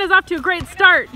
Is off to a great start.